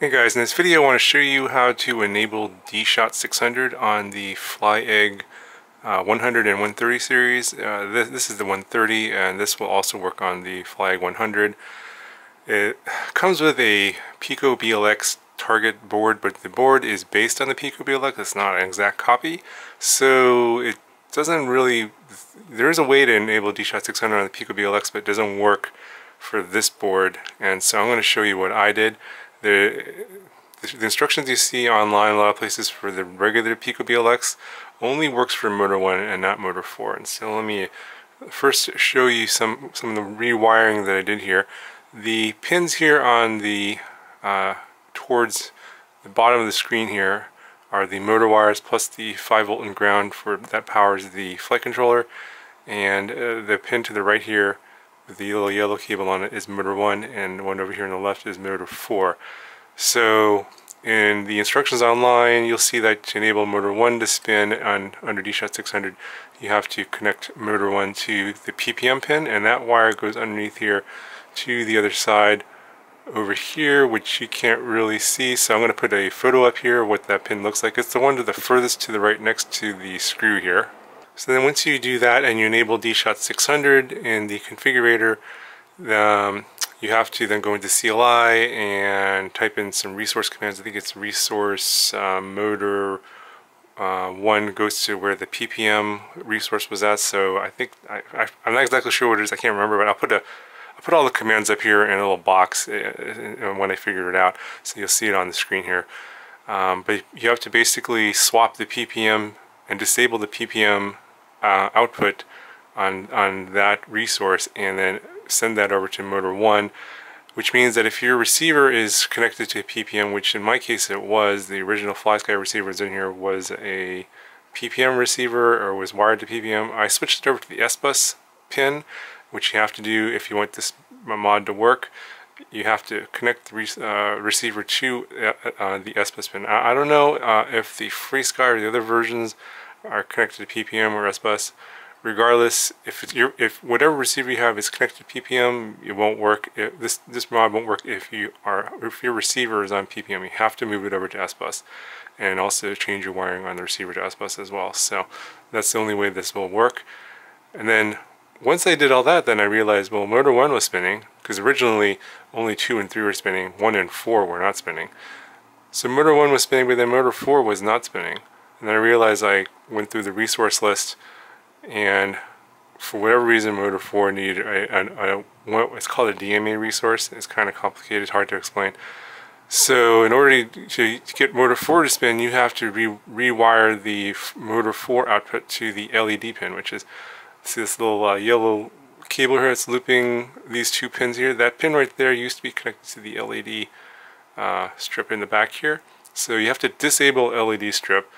Hey guys, in this video I want to show you how to enable D-Shot 600 on the FlyEgg uh, 100 and 130 series. Uh, this, this, is the 130 and this will also work on the FlyEgg 100. It comes with a Pico BLX target board, but the board is based on the Pico BLX. It's not an exact copy, so it doesn't really... There is a way to enable D-Shot 600 on the Pico BLX, but it doesn't work for this board, and so I'm going to show you what I did. The, the instructions you see online a lot of places for the regular Pico BLX only works for Motor 1 and not Motor 4. And so let me first show you some, some of the rewiring that I did here. The pins here on the, uh, towards the bottom of the screen here are the motor wires plus the 5 volt and ground for that powers the flight controller. And uh, the pin to the right here the little yellow cable on it is motor 1 and one over here on the left is motor 4. So in the instructions online you'll see that to enable motor 1 to spin on under D-Shot 600 you have to connect motor 1 to the PPM pin and that wire goes underneath here to the other side over here which you can't really see so I'm going to put a photo up here of what that pin looks like. It's the one to the furthest to the right next to the screw here. So then once you do that and you enable D-Shot 600 in the configurator, um, you have to then go into CLI and type in some resource commands. I think it's resource um, motor uh, one goes to where the PPM resource was at. So I think I, am not exactly sure what it is. I can't remember, but I'll put a I'll put all the commands up here in a little box uh, when I figure it out. So you'll see it on the screen here. Um, but you have to basically swap the PPM and disable the PPM uh, output on, on that resource and then send that over to motor 1 which means that if your receiver is connected to a PPM, which in my case it was, the original FlySky receiver in here was a PPM receiver or was wired to PPM, I switched it over to the S-Bus pin, which you have to do if you want this mod to work. You have to connect the uh, receiver to uh, uh, the S-Bus pin. I, I don't know uh, if the FrSky or the other versions are connected to PPM or S-Bus. Regardless, if you if whatever receiver you have is connected to PPM, it won't work. It, this this mod won't work if you are if your receiver is on PPM. You have to move it over to S-Bus, and also change your wiring on the receiver to S-Bus as well. So that's the only way this will work. And then once I did all that, then I realized, well, motor 1 was spinning, because originally only 2 and 3 were spinning, 1 and 4 were not spinning. So motor 1 was spinning, but then motor 4 was not spinning. And then I realized I went through the resource list and for whatever reason motor 4 needed a, a, a, it's called a DMA resource. It's kind of complicated, hard to explain. So in order to, to get motor 4 to spin, you have to re rewire the motor 4 output to the LED pin, which is see this little uh, yellow cable here It's looping these two pins here. That pin right there used to be connected to the LED uh, strip in the back here. So you have to disable LED strip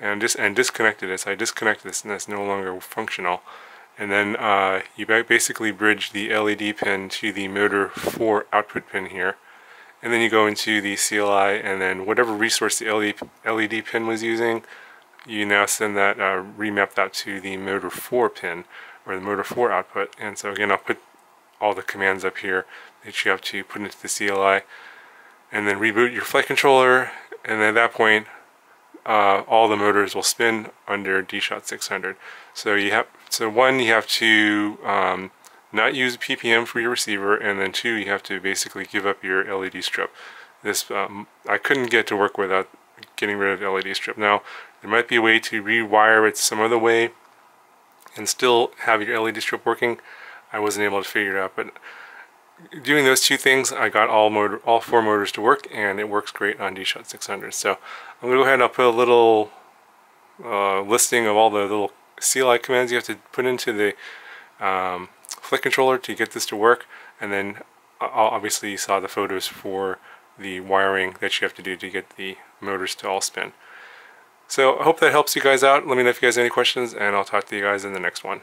and dis and disconnected it. So I disconnected this and it's no longer functional. And then uh, you basically bridge the LED pin to the motor 4 output pin here. And then you go into the CLI and then whatever resource the LED, LED pin was using, you now send that, uh, remap that to the motor 4 pin or the motor 4 output. And so again, I'll put all the commands up here that you have to put into the CLI and then reboot your flight controller. And at that point, uh, all the motors will spin under D-Shot 600. So you have, so one, you have to um, not use PPM for your receiver, and then two, you have to basically give up your LED strip. This um, I couldn't get to work without getting rid of LED strip. Now, there might be a way to rewire it some other way and still have your LED strip working. I wasn't able to figure it out, but doing those two things, I got all motor, all four motors to work, and it works great on D-Shot 600. So I'm gonna go ahead and I'll put a little uh, listing of all the little CLI commands you have to put into the um, flight controller to get this to work, and then obviously you saw the photos for the wiring that you have to do to get the motors to all spin. So I hope that helps you guys out. Let me know if you guys have any questions, and I'll talk to you guys in the next one.